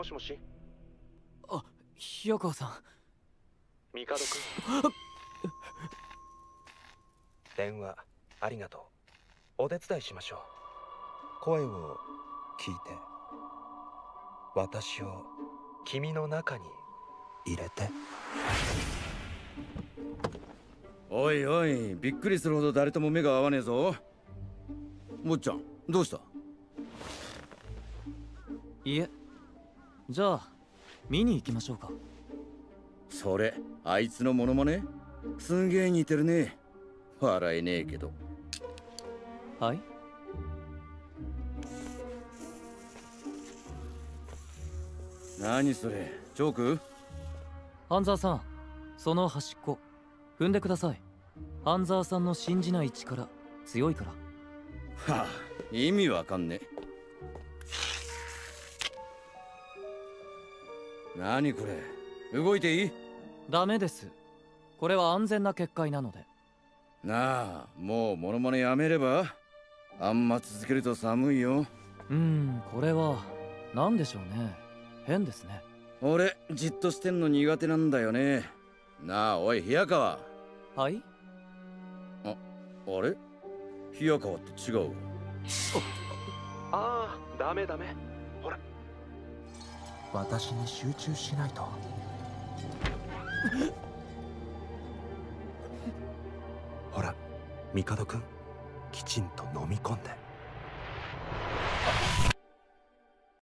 もしもし？あ平川さん。帝君。電話ありがとう。お手伝いしましょう。声を聞いて。私を君の中に入れて。おいおいびっくりするほど誰とも目が合わねえぞ。坊ちゃんどうした？いえじゃあ見に行きましょうか。それあいつのモノマネ？すんげえ似てるね。笑えねえけど。はい？何それ？チョーク？半沢さんその端っこ踏んでください。半沢さんの信じない力強いから。はあ意味わかんねえ何これ？動いていい？ダメです。これは安全な結界なので。なあもうモノマネやめれば？あんま続けると寒いよ。うーんこれは何でしょうね。変ですね。俺じっとしてんの苦手なんだよね。なあおい冷川。はい？あれ？冷川って違うああダメダメ。ほら私に集中しないと。ほら帝君きちんと飲み込んで。